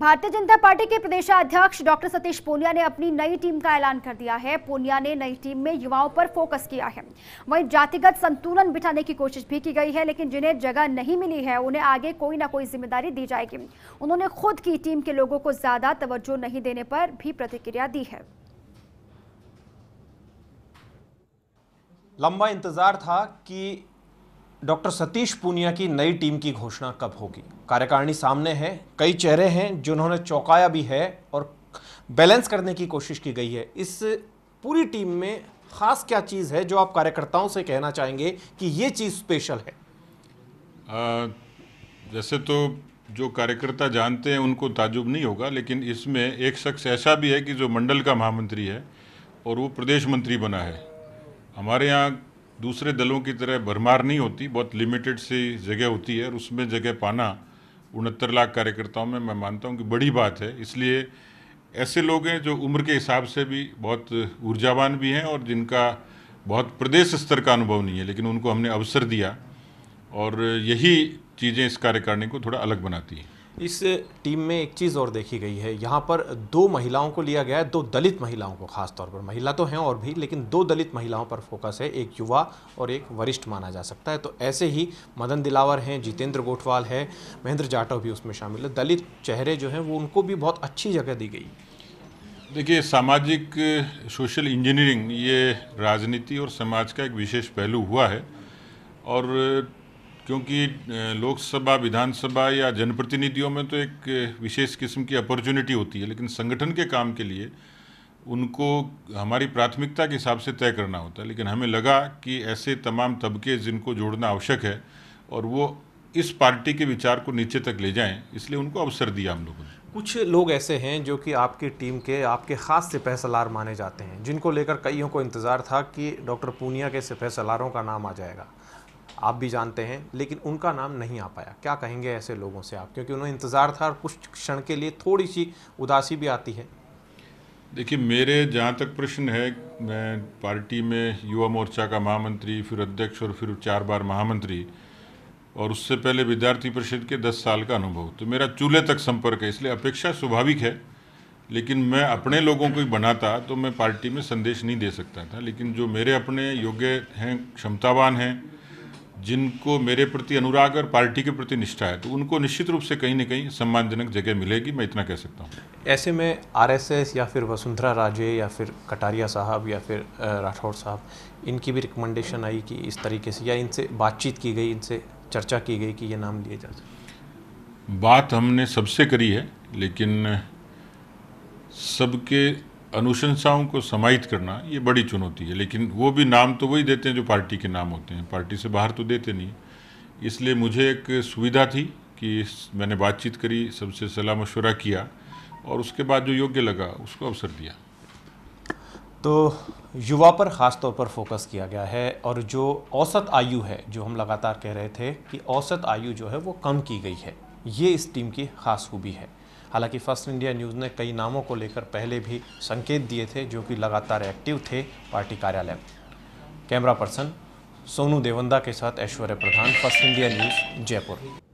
Bharatiya Janata party के प्रदेशाध्यक्ष doctor Satish Poonia ने अपनी नई टीम का ऐलान कर दिया है। पूनिया ने नई टीम में युवाओं पर फोकस किया है। वहीं जातिगत संतुलन बिठाने की कोशिश भी की गई है, लेकिन जिन्हें जगह नहीं मिली है, उन्हें आगे कोई ना कोई ज़िम्मेदारी दी जाएगी। उन्होंने खुद की टीम के लोगों को ज़्यादा तवज्जो नहीं देने पर भी प्रतिक्रिया दी है। लंबा इंतज़ार था कि डॉक्टर सतीश पूनिया की नई टीम की घोषणा कब होगी। कार्यकारिणी सामने है कई चेहरे हैं जिन्होंने चौंकाया भी है और बैलेंस करने की कोशिश की गई है। इस पूरी टीम में खास क्या चीज़ है जो आप कार्यकर्ताओं से कहना चाहेंगे कि ये चीज़ स्पेशल है? आ, जैसे तो जो कार्यकर्ता जानते हैं उनको ताजुब नहीं होगा लेकिन इसमें एक शख्स ऐसा भी है कि जो मंडल का महामंत्री है और वो प्रदेश मंत्री बना है। हमारे यहाँ दूसरे दलों की तरह भरमार नहीं होती बहुत लिमिटेड सी जगह होती है और उसमें जगह पाना उनहत्तर लाख कार्यकर्ताओं में मैं मानता हूँ कि बड़ी बात है। इसलिए ऐसे लोग हैं जो उम्र के हिसाब से भी बहुत ऊर्जावान भी हैं और जिनका बहुत प्रदेश स्तर का अनुभव नहीं है, लेकिन उनको हमने अवसर दिया और यही चीज़ें इस कार्यकारिणी को थोड़ा अलग बनाती हैं। इस टीम में एक चीज़ और देखी गई है। यहाँ पर दो महिलाओं को लिया गया है, दो दलित महिलाओं को खास तौर पर। महिला तो हैं और भी, लेकिन दो दलित महिलाओं पर फोकस है, एक युवा और एक वरिष्ठ माना जा सकता है। तो ऐसे ही मदन दिलावर हैं, जितेंद्र गोठवाल है, महेंद्र जाटव भी उसमें शामिल है। दलित चेहरे जो हैं, वो उनको भी बहुत अच्छी जगह दी गई। देखिए, सामाजिक, सोशल इंजीनियरिंग ये राजनीति और समाज का एक विशेष पहलू हुआ है और क्योंकि लोकसभा, विधानसभा या जनप्रतिनिधियों में तो एक विशेष किस्म की अपॉर्चुनिटी होती है, लेकिन संगठन के काम के लिए उनको हमारी प्राथमिकता के हिसाब से तय करना होता है। लेकिन हमें लगा कि ऐसे तमाम तबके जिनको जोड़ना आवश्यक है और वो इस पार्टी के विचार को नीचे तक ले जाएँ, इसलिए उनको अवसर दिया हम लोगों ने। कुछ लोग ऐसे हैं जो कि आपकी टीम के, आपके ख़ास सिपह सलार माने जाते हैं, जिनको लेकर कईयों को इंतज़ार था कि डॉक्टर पूनिया के सिपह सलारों का नाम आ जाएगा। आप भी जानते हैं, लेकिन उनका नाम नहीं आ पाया। क्या कहेंगे ऐसे लोगों से आप? क्योंकि उन्हें इंतज़ार था और कुछ क्षण के लिए थोड़ी सी उदासी भी आती है। देखिए, मेरे जहाँ तक प्रश्न है, मैं पार्टी में युवा मोर्चा का महामंत्री, फिर अध्यक्ष और फिर चार बार महामंत्री, और उससे पहले विद्यार्थी परिषद के दस साल का अनुभव। तो मेरा चूल्हे तक संपर्क है, इसलिए अपेक्षा स्वाभाविक है, लेकिन मैं अपने लोगों को ही बनाता तो मैं पार्टी में संदेश नहीं दे सकता था। लेकिन जो मेरे अपने योग्य हैं, क्षमतावान हैं जिनको मेरे प्रति अनुराग और पार्टी के प्रति निष्ठा है तो उनको निश्चित रूप से कहीं ना कहीं सम्मानजनक जगह मिलेगी मैं इतना कह सकता हूँ। ऐसे में आरएसएस या फिर वसुंधरा राजे या फिर कटारिया साहब या फिर राठौर साहब इनकी भी रिकमेंडेशन आई कि इस तरीके से या इनसे बातचीत की गई इनसे चर्चा की गई कि ये नाम लिए जा सकते बात हमने सबसे करी है लेकिन सबके अनुशंसाओं को समाहित करना ये बड़ी चुनौती है, लेकिन वो भी नाम तो वही देते हैं जो पार्टी के नाम होते हैं। पार्टी से बाहर तो देते नहीं इसलिए मुझे एक सुविधा थी कि मैंने बातचीत करी, सबसे सलाह मशवरा किया और उसके बाद जो योग्य लगा, उसको अवसर दिया। तो युवा पर ख़ास तौर पर फोकस किया गया है और जो औसत आयु है, जो हम लगातार कह रहे थे कि औसत आयु जो है वो कम की गई है। ये इस टीम की खास खूबी है। हालाँकि फ़र्स्ट इंडिया न्यूज़ ने कई नामों को लेकर पहले भी संकेत दिए थे, जो कि लगातार एक्टिव थे पार्टी कार्यालय। में कैमरा पर्सन सोनू देवंदा के साथ Aishwarya Pradhan, first India news, Jaipur.